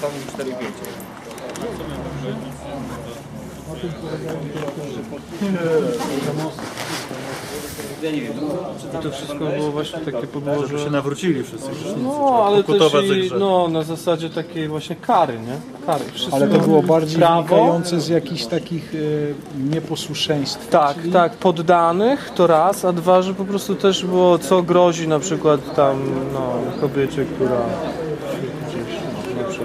Tam 4 5. Ja nie wiem, I to wszystko było właśnie takie podłoże. Żeby się nawrócili wszyscy grzesznicy. No, ale też za i, no, na zasadzie takiej właśnie kary, nie? Kary. Wszyscy Ale to było bardziej prawo. wynikające z jakichś takich y, nieposłuszeństw. Tak, czyli- tak, poddanych to raz, a dwa, że po prostu też było co grozi na przykład tam, no, kobiecie, która gdzieś,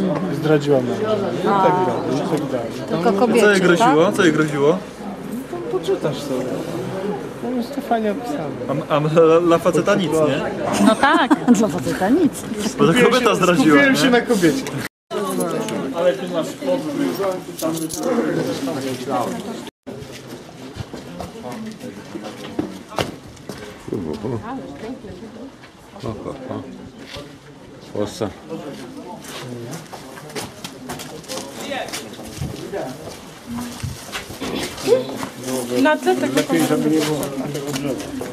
no, na przykład zdradziła męża. I tak dalej, i tak dalej. Tylko Co jej kobiecie, tak? groziło? Co jej groziło? Poczytasz sobie. Tam jest to fajnie opisane. A, a dla, dla faceta nic, nie? No tak, dla faceta nic. Bo to kobieta zdradziła, Skupiłem się nie? na kobiecie. Osa. Na tle tego Lepiej, żeby nie było tego drzewa.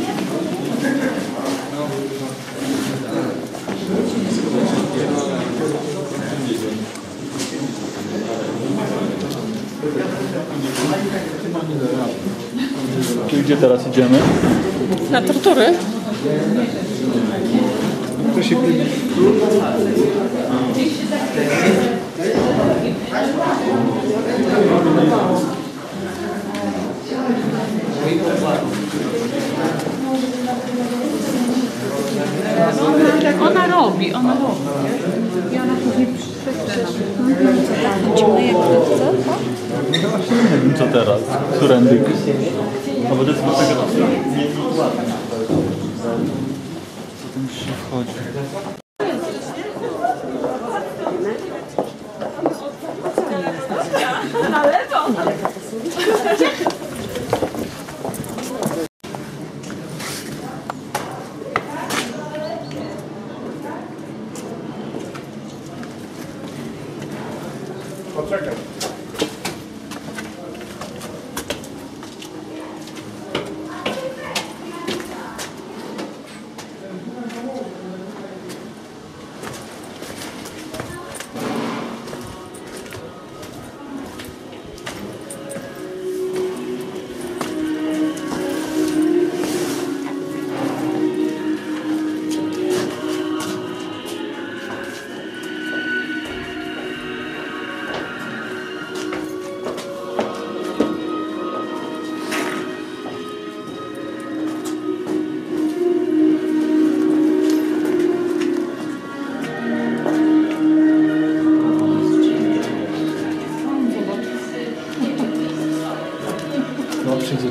Tu gdzie teraz idziemy? na tortury. To się Ona robi, ona robi. I ona później przyszedł. Chodzimy jak kto chce, tak? Nie wiem co teraz. Którędy? No bo to jest do tego. Co tam się wchodzi? Poczekaj.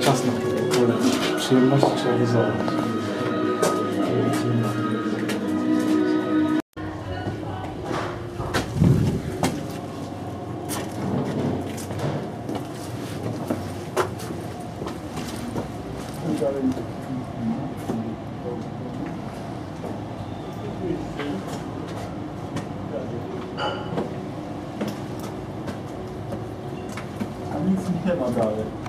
Czas na w ogóle. Przyjemności trzeba. A nic nie ma dalej.